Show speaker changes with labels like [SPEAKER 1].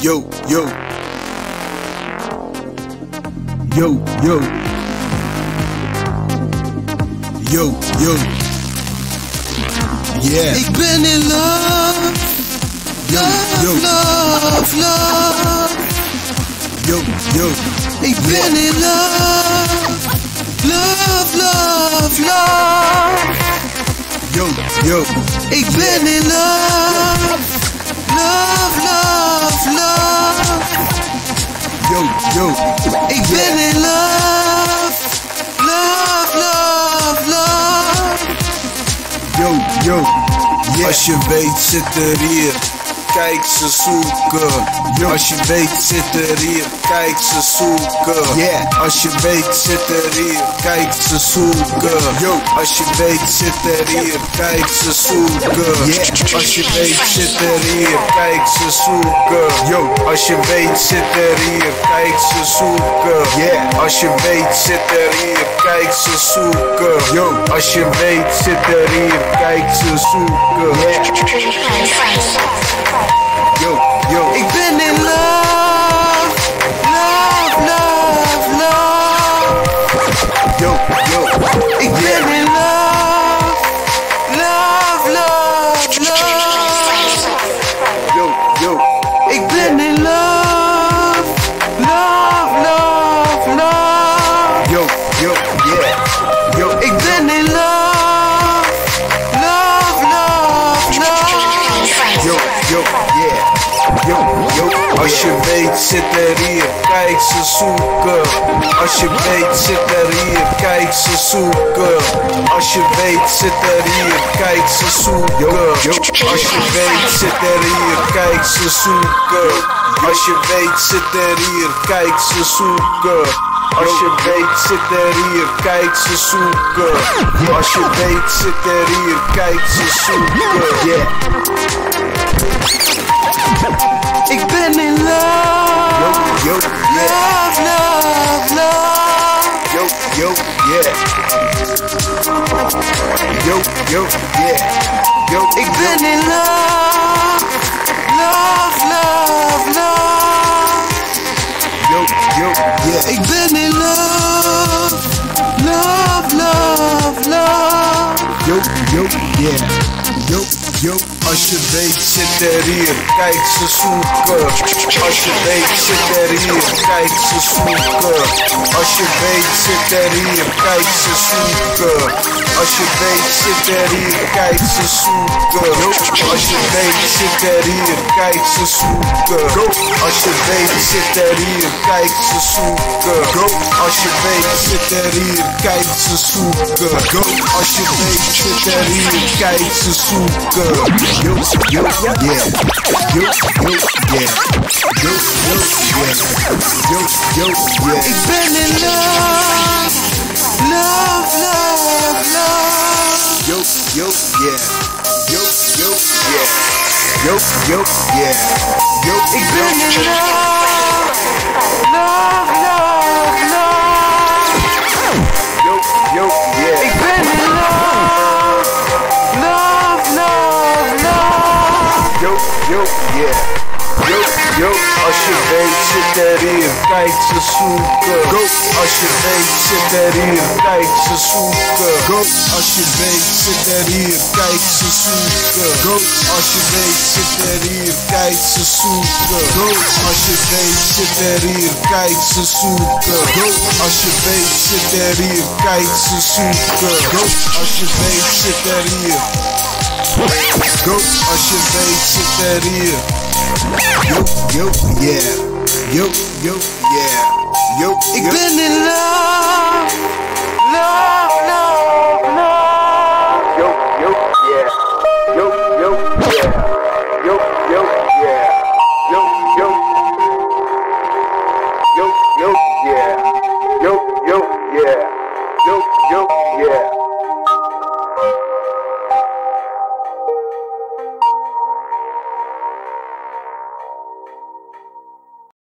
[SPEAKER 1] Yo, yo. Yo, yo. Yo, yo. Yeah.
[SPEAKER 2] Ik ben in love,
[SPEAKER 1] Yo, yo.
[SPEAKER 2] love, love.
[SPEAKER 1] Yo, yo.
[SPEAKER 2] Ik ben in love, love, love, love.
[SPEAKER 1] Yo.
[SPEAKER 2] Ik ben in love, love, love, love.
[SPEAKER 1] Yo, yo.
[SPEAKER 2] Ik ben in love, love, love, love.
[SPEAKER 1] Yo, yo. Als je weet, zit er hier. Kijk ze zoeken. Als je weet, zit er hier. Kijk ze zoeken. Yeah. Als je weet, zit er hier. Kijk ze zoeken. Yo. Als je weet, zit er hier. Kijk ze zoeken. Yeah. Als je weet, zit er hier. Kijk ze zoeken. Yo. Als je weet, zit er hier. Kijk ze zoeken. Yeah. Als je weet, zit er hier. Kijk ze zoeken. Yo. Als je weet, zit er hier. Kijk ze zoeken. Yo, yo. Als je weet, zit er hier. Kijk ze zoeken. Als je weet, zit er hier. Kijk ze zoeken. Als je weet, zit er hier. Kijk ze zoeken. Als je weet, zit er hier. Kijk ze zoeken. Als je weet, zit er hier. Kijk ze zoeken. Als je weet, zit er hier, kijk ze zoeken. Als je weet, zit er hier, kijk ze zoeken. Yeah.
[SPEAKER 2] Ik ben in love,
[SPEAKER 1] Yo, yo, yeah.
[SPEAKER 2] love, love, love.
[SPEAKER 1] Yo, yo, yeah. Yo, yo, yeah. Yo,
[SPEAKER 2] Ik ben in love, love, love, love.
[SPEAKER 1] yo, yo, yeah.
[SPEAKER 2] Ik ben in love,
[SPEAKER 1] Yo, yo, yeah. Yo, yo. Als je weet, zit er hier, kijk ze zoeken. Als je weet, zit er hier, kijk ze zoeken. Als je weet, zit er hier, kijk ze zoeken. Als je weet, zit er hier, kijk ze zoeken. Als je weet, zit er hier, kijk ze zoeken. Als je weet, zit er hier, kijk ze zoeken. Als je weet, zit er hier, kijk ze zoeken. Als je weet, zit er hier, kijk ze zoeken. Yo, yo, yeah. Yo, yo, yeah. Yo, yo, yeah. Yo, yo, yeah. Yeah.
[SPEAKER 2] Love, love, love, love. Love, love, love, love.
[SPEAKER 1] Yo, yo, yeah. Zit er hier, kijk ze zoeken. Go, als je weet zit er hier, kijk ze zoeken. Go, als je weet zit er hier, kijk ze zoeken. Go, als je weet zit er hier, kijk ze zoeken. Go, als je weet zit er hier, kijk ze zoeken. Go, als je weet zit er hier, kijk ze zoeken. Go, als je weet zit er hier. Go, als je weet zit er hier. Yo, yo, yeah. Yo, yo, yeah. Yo,
[SPEAKER 2] Ik
[SPEAKER 1] yo.
[SPEAKER 2] ben in love,